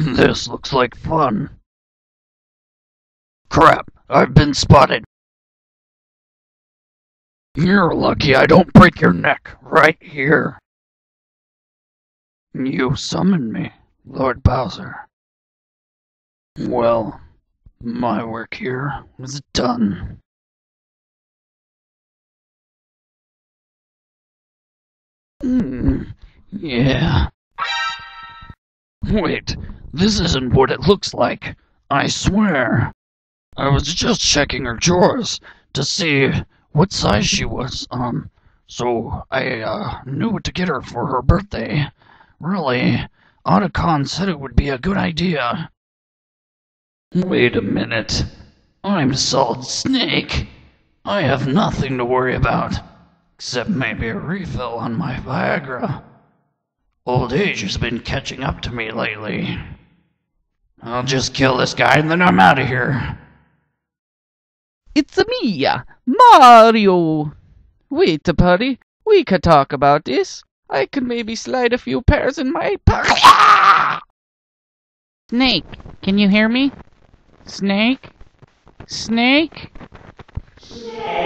This looks like fun. Crap, I've been spotted. You're lucky I don't break your neck right here. You summoned me, Lord Bowser. Well, my work here is done. Hmm, yeah. Wait, this isn't what it looks like. I swear. I was just checking her drawers to see what size she was, um, so I, uh, knew what to get her for her birthday. Really, Otacon said it would be a good idea. Wait a minute. I'm Solid Snake. I have nothing to worry about, except maybe a refill on my Viagra. Old age has been catching up to me lately. I'll just kill this guy and then I'm out of here. It's me, Mario. Wait, a buddy. We could talk about this. I could maybe slide a few pears in my pocket. Snake, can you hear me? Snake? Snake? Snake?